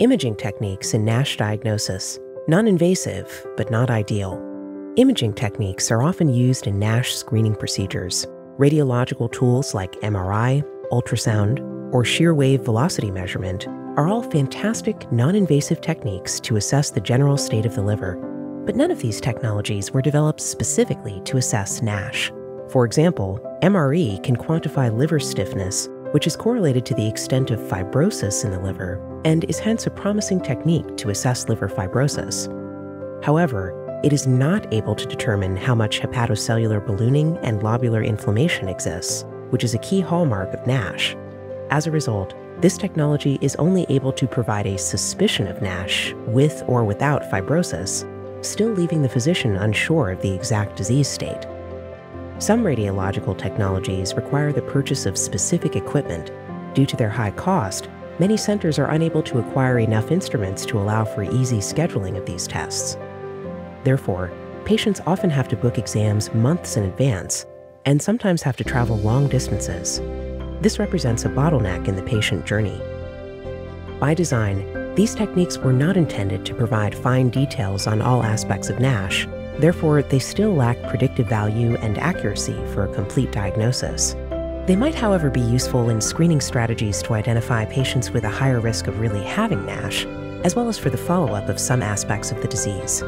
Imaging techniques in NASH diagnosis. Non invasive, but not ideal. Imaging techniques are often used in NASH screening procedures. Radiological tools like MRI, ultrasound, or shear wave velocity measurement are all fantastic non invasive techniques to assess the general state of the liver. But none of these technologies were developed specifically to assess NASH. For example, MRE can quantify liver stiffness which is correlated to the extent of fibrosis in the liver and is hence a promising technique to assess liver fibrosis. However, it is not able to determine how much hepatocellular ballooning and lobular inflammation exists, which is a key hallmark of NASH. As a result, this technology is only able to provide a suspicion of NASH with or without fibrosis, still leaving the physician unsure of the exact disease state. Some radiological technologies require the purchase of specific equipment. Due to their high cost, many centers are unable to acquire enough instruments to allow for easy scheduling of these tests. Therefore, patients often have to book exams months in advance and sometimes have to travel long distances. This represents a bottleneck in the patient journey. By design, these techniques were not intended to provide fine details on all aspects of NASH, Therefore, they still lack predictive value and accuracy for a complete diagnosis. They might, however, be useful in screening strategies to identify patients with a higher risk of really having NASH, as well as for the follow up of some aspects of the disease.